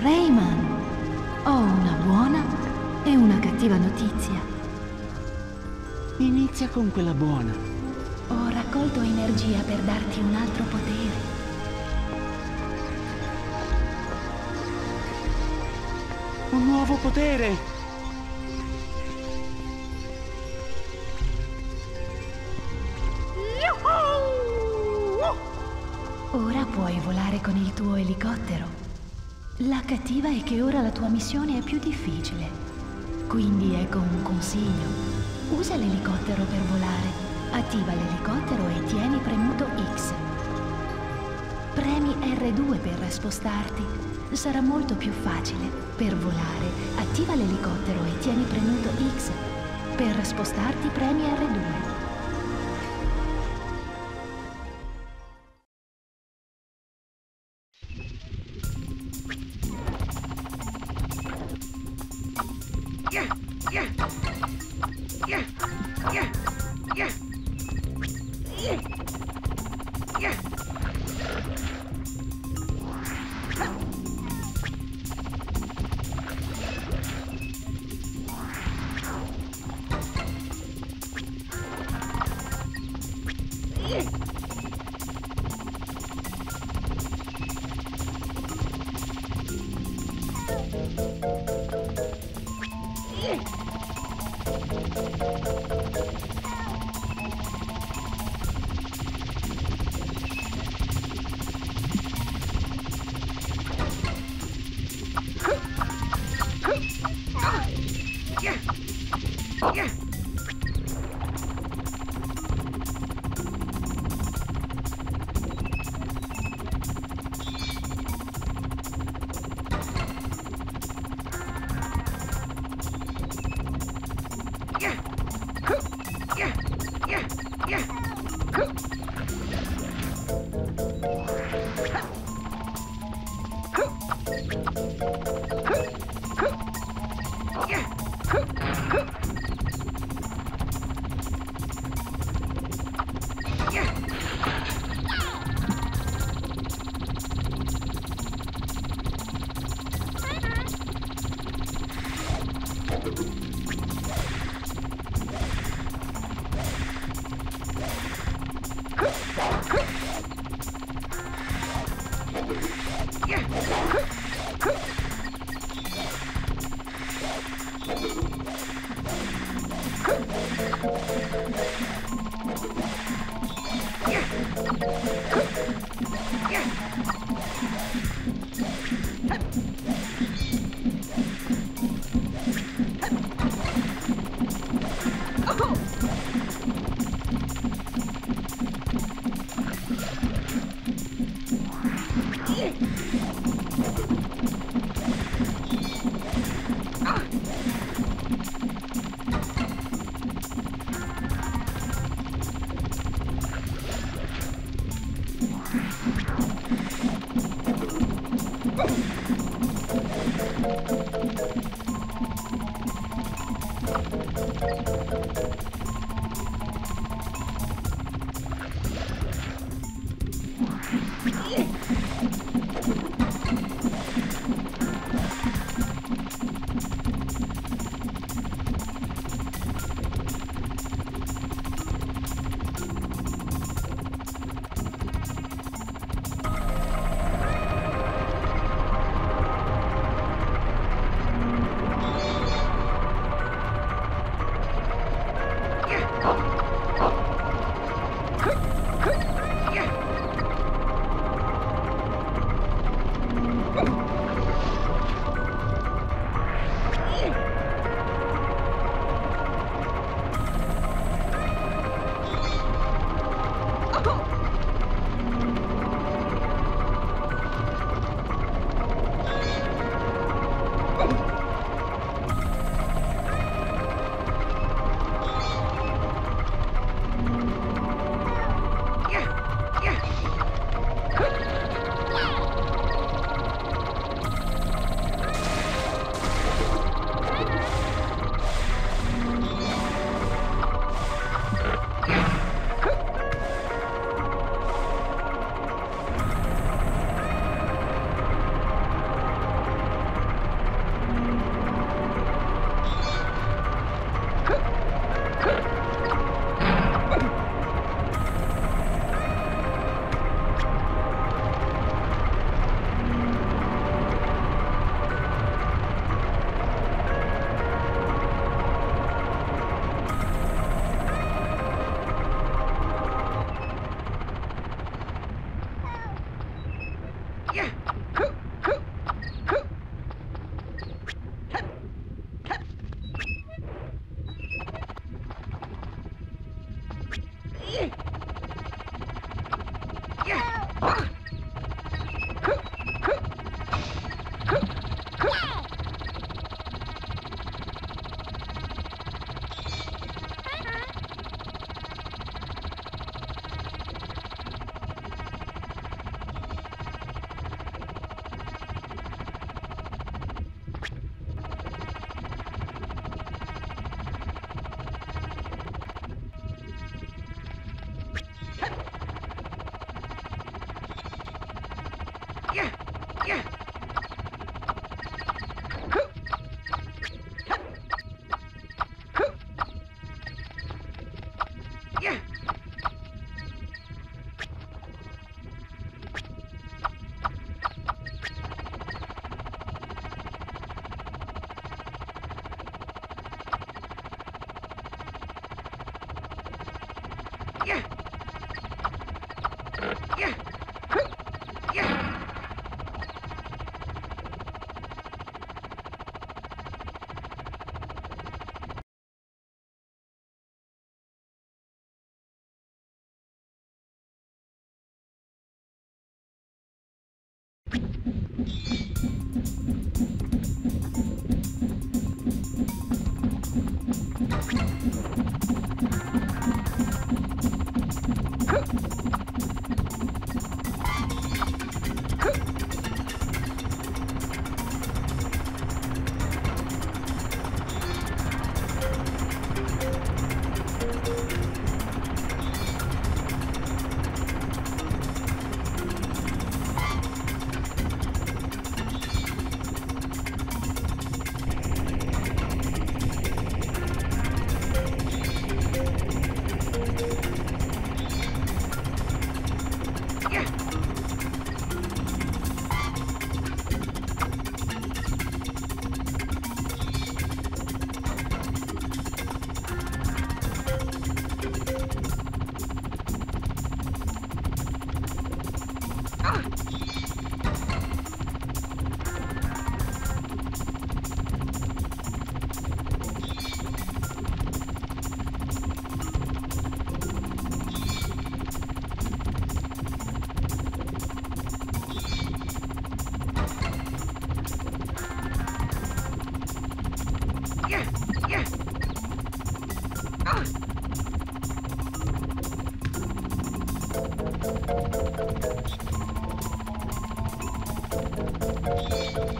Rayman, ho una buona e una cattiva notizia. Inizia con quella buona. Ho raccolto energia per darti un altro potere. Un nuovo potere! Ora puoi volare con il tuo elicottero. La cattiva è che ora la tua missione è più difficile. Quindi ecco un consiglio. Usa l'elicottero per volare. Attiva l'elicottero e tieni premuto X. Premi R2 per spostarti. Sarà molto più facile. Per volare, attiva l'elicottero e tieni premuto X. Per spostarti premi R2.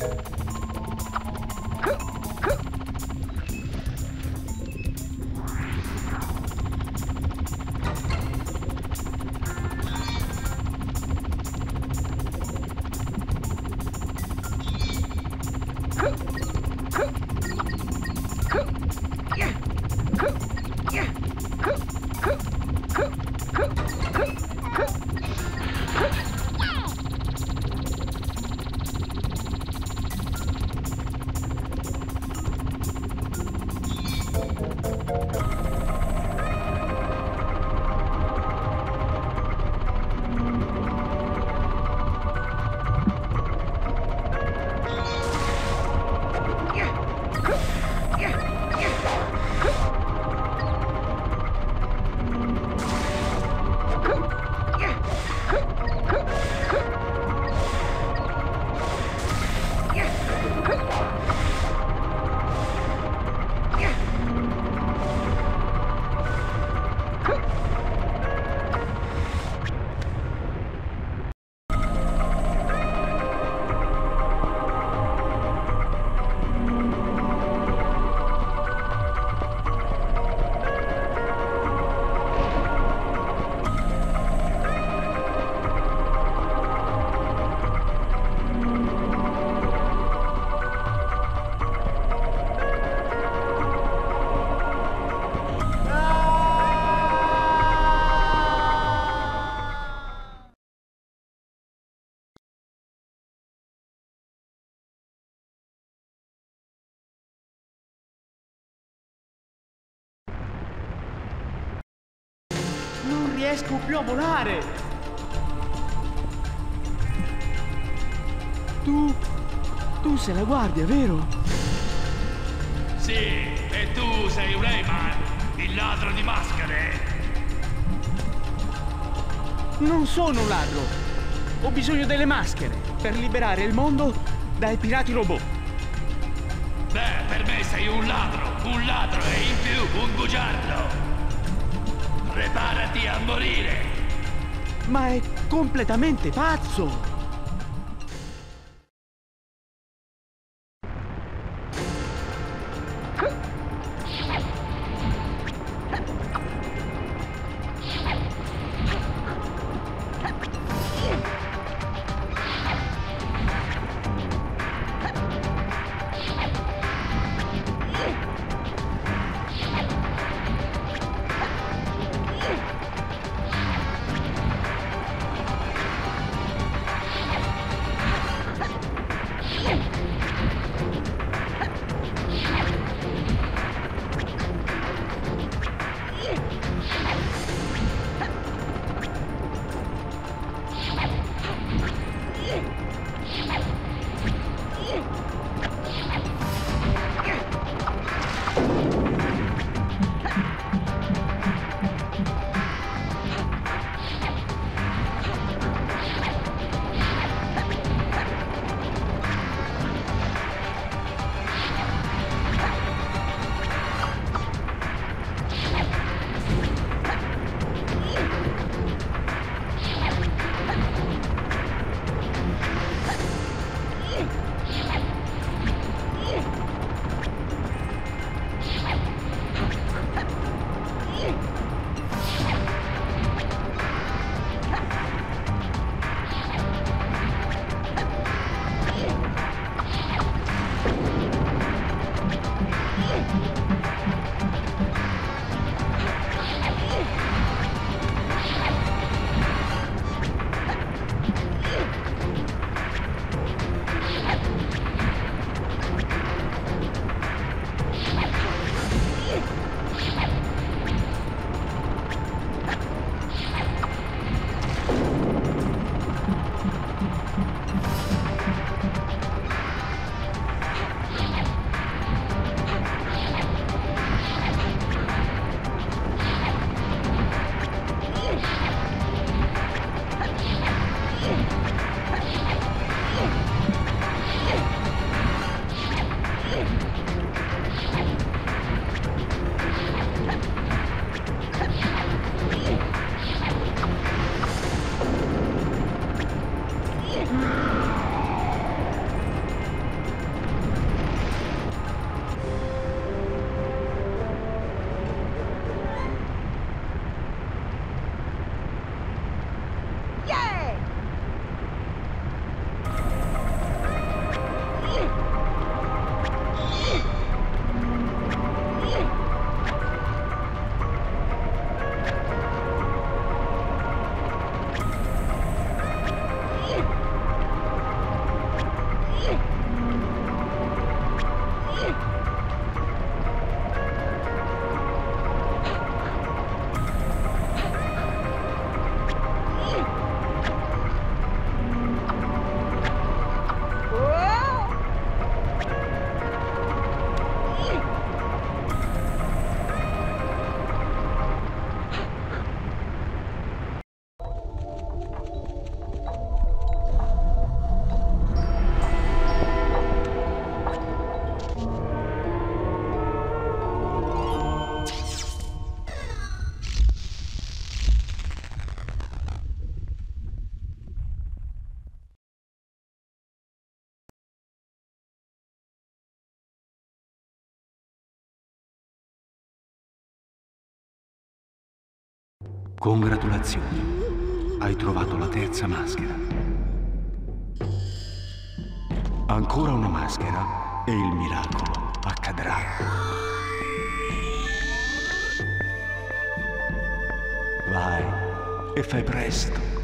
Non riesco più a volare! Tu... tu sei la guardia, vero? Sì, e tu sei Rayman, il ladro di maschere. Non sono un ladro. Ho bisogno delle maschere per liberare il mondo dai pirati robot. Beh, per me sei un ladro, un ladro e in più un bugiardo. Preparati a morire. Ma è completamente pazzo! Congratulazioni, hai trovato la terza maschera. Ancora una maschera e il miracolo accadrà. Vai e fai presto.